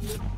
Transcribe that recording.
you